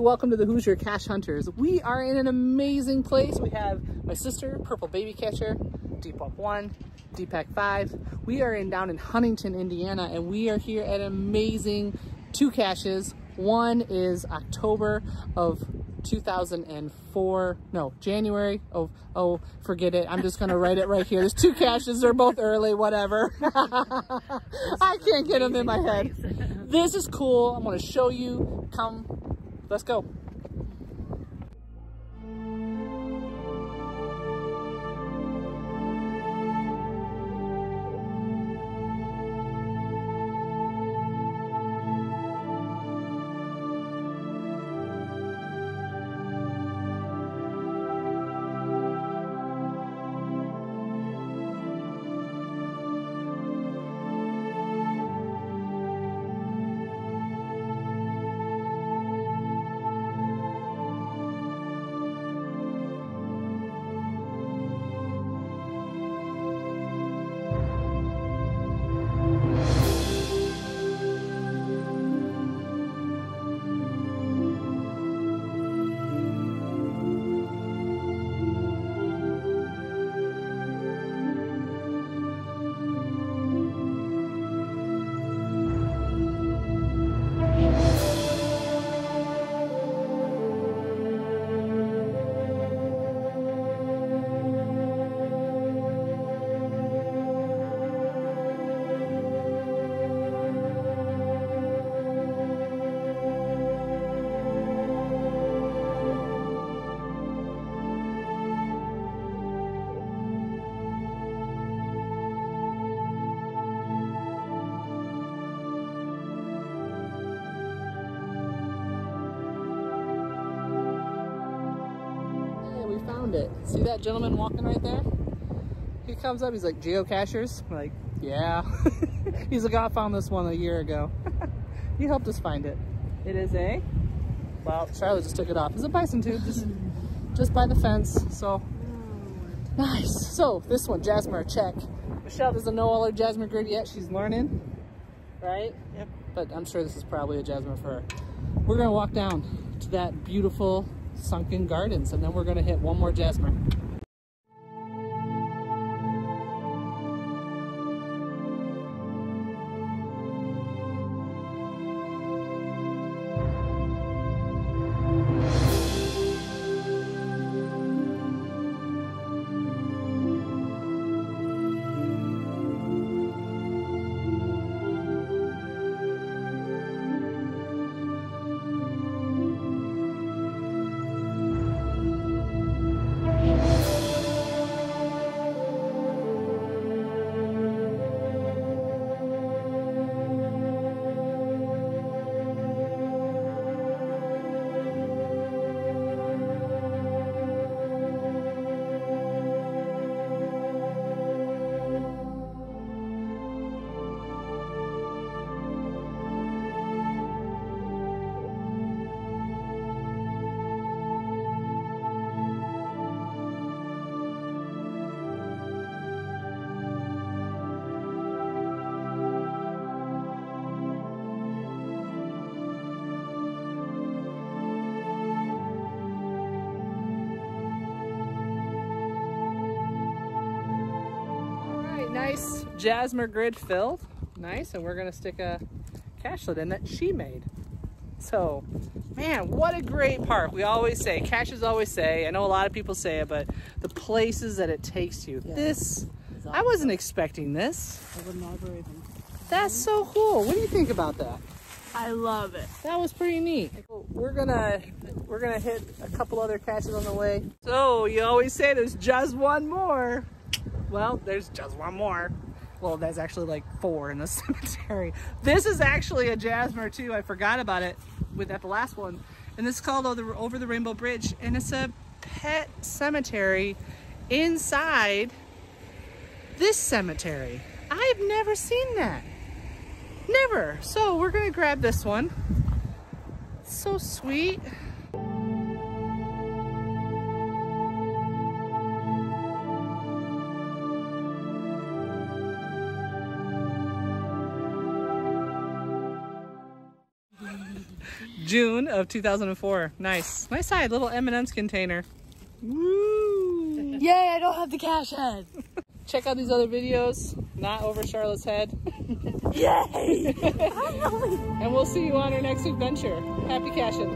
Welcome to the Hoosier Cache Hunters. We are in an amazing place. We have my sister, Purple Baby Catcher, Deepwater 1, Deepak 5. We are in down in Huntington, Indiana, and we are here at amazing two caches. One is October of 2004, no, January of, oh, forget it. I'm just going to write it right here. There's two caches. They're both early, whatever. I can't get them in my head. This is cool. I'm going to show you. Come Let's go. Found it. See that gentleman walking right there? He comes up, he's like, geocachers? I'm like, yeah. he's like, I found this one a year ago. he helped us find it. It is a, well, Charlotte just took it off. It's a bison tube, just, just by the fence. So, nice. So, this one, Jasmer, check. Michelle doesn't know all her Jasmer grid yet. She's learning, right? Yep. But I'm sure this is probably a Jasmer for her. We're gonna walk down to that beautiful sunken gardens and then we're going to hit one more jasmer. Nice Jasmer grid filled. Nice, and we're gonna stick a cachelet in that she made. So, man, what a great park. We always say, caches always say, I know a lot of people say it, but the places that it takes you. Yeah. This, awesome. I wasn't expecting this. I would never even. That's so cool. What do you think about that? I love it. That was pretty neat. We're gonna we're gonna hit a couple other caches on the way. So you always say there's just one more. Well, there's just one more. Well, there's actually like four in the cemetery. This is actually a Jasmer too. I forgot about it with at the last one. And this is called Over the, Over the Rainbow Bridge. And it's a pet cemetery inside this cemetery. I've never seen that. Never. So we're gonna grab this one. So sweet. June of 2004. Nice. Nice side, little M&M's container. Woo! Yay, I don't have the cash head. Check out these other videos, not over Charlotte's head. Yay! And we'll see you on our next adventure. Happy caching.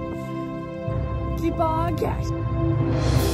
Keep on caching.